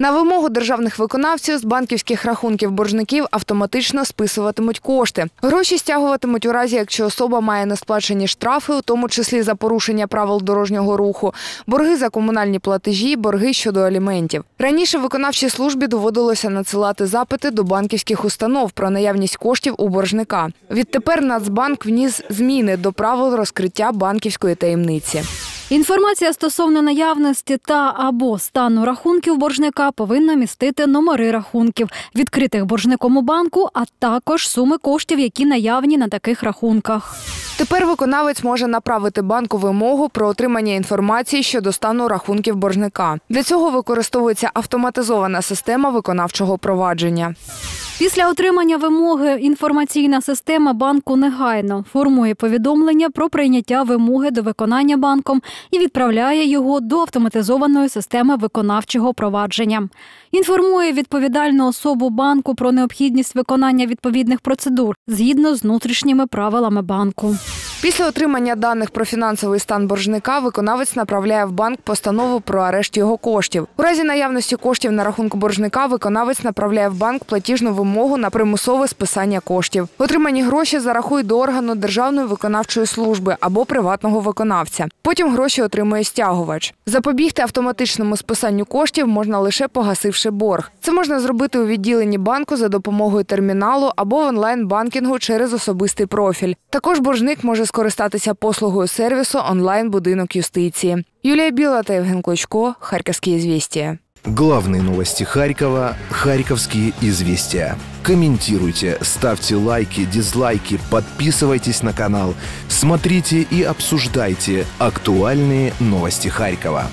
На вимогу державних виконавців з банківських рахунків боржників автоматично списуватимуть кошти. Гроші стягуватимуть у разі, якщо особа має несплачені штрафи, у тому числі за порушення правил дорожнього руху, борги за комунальні платежі, борги щодо аліментів. Раніше виконавчій службі доводилося надсилати запити до банківських установ про наявність коштів у боржника. Відтепер Нацбанк вніс зміни до правил розкриття банківської таємниці. Інформація стосовно наявності та або стану рахунків боржника повинна містити номери рахунків, відкритих боржником у банку, а також суми коштів, які наявні на таких рахунках. Тепер виконавець може направити банку вимогу про отримання інформації щодо стану рахунків боржника. Для цього використовується автоматизована система виконавчого провадження. Після отримання вимоги інформаційна система банку негайно формує повідомлення про прийняття вимоги до виконання банком і відправляє його до автоматизованої системи виконавчого провадження. Інформує відповідальну особу банку про необхідність виконання відповідних процедур згідно з внутрішніми правилами банку. Після отримання даних про фінансовий стан боржника виконавець направляє в банк постанову про арешт його коштів. У разі наявності коштів на рахунку боржника виконавець направляє в банк платіжну вимогу на примусове списання коштів. Отримані гроші зарахують до органу Державної виконавчої служби або приватного виконавця. Потім гроші отримує стягувач. Запобігти автоматичному списанню коштів можна лише погасивши борг. Це можна зробити у відділенні банку за допомогою терміналу або в онлайн-банкінгу через особистий профіль. Також боржник може скористатися послугою сервісу онлайн-будинок юстиції. Юлія Біла та Євген Клочко, Харківські звістія. Главные новости Харькова. Харьковские известия. Комментируйте, ставьте лайки, дизлайки, подписывайтесь на канал. Смотрите и обсуждайте актуальные новости Харькова.